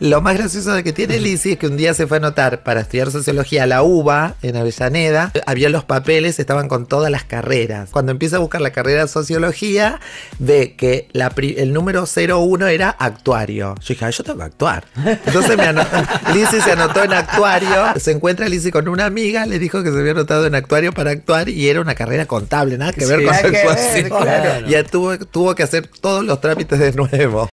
Lo más gracioso de que tiene Lizzie es que un día se fue a anotar para estudiar sociología a la UBA en Avellaneda. Había los papeles, estaban con todas las carreras. Cuando empieza a buscar la carrera de sociología, ve que la el número 01 era actuario. Yo dije, "Ah, yo tengo que actuar. Entonces me Lizzie se anotó en actuario. Se encuentra Lizzie con una amiga, le dijo que se había anotado en actuario para actuar y era una carrera contable, nada que ver con actuación. Y tuvo, tuvo que hacer todos los trámites de nuevo.